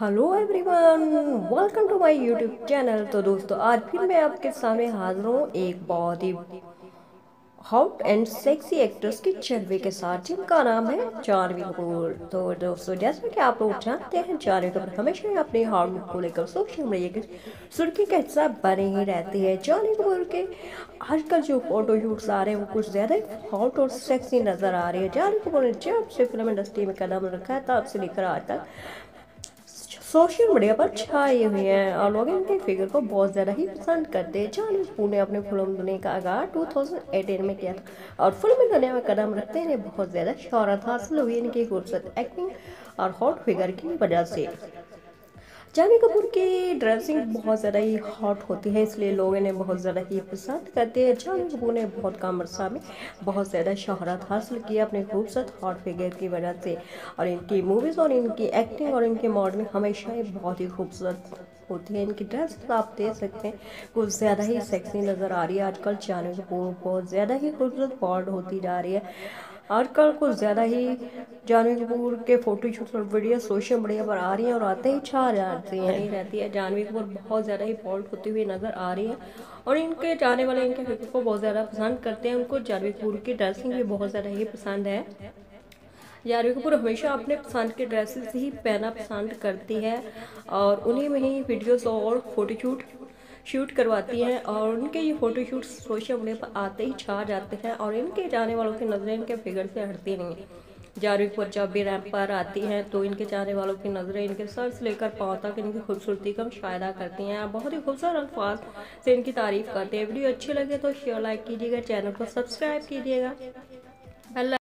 Hello everyone welcome to my YouTube channel तो दोस्तों, आज फिर मैं आपके सामने हाजिर हूँ एक बहुत ही हॉट एंड सेक्सी एक्ट्रेस की छवि के साथ, जिनका नाम है जानवी कपूर तो दोस्तों, जैसा कि आप लोग जानते हैं जानवी कपूर हमेशा ही अपने हॉट लुक को लेकर सोशल मीडिया की सुर्खी का हिस्सा बने ही रहती है। जानवी कपूर के आजकल जो फ़ोटो शूट्स आ रहे हैं, वो कुछ ज़्यादा हॉट और सेक्सी नज़र आ रही है। जानवी कपूर ने जब से फ़िल्म इंडस्ट्री में कदम रखा है, तब से लेकर आज तक सोशल मीडिया पर छाए हुए हैं और लोग इनके फिगर को बहुत ज़्यादा ही पसंद करते हैं। चालीस ने अपने फ़िल्म दुनिया का आगाज़ 2018 में किया था और फ़िल्म दुनिया में कदम रखते हैं बहुत ज़्यादा शहरत हासिल हुई इनकी खूबसूरत एक्टिंग और हॉट फिगर की वजह से। जानवी कपूर की ड्रेसिंग बहुत ज़्यादा ही हॉट होती है, इसलिए लोग इन्हें बहुत ज़्यादा ही पसंद करते हैं। जानवी कपूर ने बहुत कम अरसा में बहुत ज़्यादा शहरत हासिल की अपने खूबसूरत हॉट फिगर की वजह से। और इनकी मूवीज़ और इनकी एक्टिंग और इनके मॉडलिंग हमेशा ही बहुत ही खूबसूरत होती है। इनकी ड्रेस तो आप देख सकते हैं, कुछ ज़्यादा ही सेक्सी नज़र आ रही है। आजकल जानवी कपूर बहुत ज़्यादा ही खूबसूरत बॉल्ड होती जा रही है। आजकल कुछ ज़्यादा ही जानवी कपूर के फ़ोटो शूट और वीडियो सोशल मीडिया पर आ रही हैं और आते ही छा जाती हैं नहीं रहती है। जानवी कपूर बहुत ज़्यादा ही फॉल्ट होती हुई नज़र आ रही है और इनके जाने वाले, इनके फ़िक्र को बहुत ज़्यादा पसंद करते हैं। उनको जानवी कपूर की ड्रेसिंग भी बहुत ज़्यादा ही पसंद है। जानवी कपूर हमेशा अपने पसंद के ड्रेसेस ही पहना पसंद करती है और उन्हीं में ही वीडियोस और फोटोशूट शूट करवाती हैं और उनके ये फ़ोटो शूट सोशल मीडिया पर आते ही छा जाते हैं और इनके जाने वालों की नज़रें इनके फिगर से हटती नहीं जारवी पर जब भी रैंप पर आती हैं तो इनके जाने वालों की नज़रें इनके सर से लेकर पाँव तक इनकी खूबसूरती का मुशाह करती हैं। बहुत ही खूबसूरत अल्फाज से इनकी तारीफ़ करते हैं। वीडियो अच्छी लगे तो शेयर लाइक कीजिएगा चैनल को सब्सक्राइब कीजिएगा। अल्लाह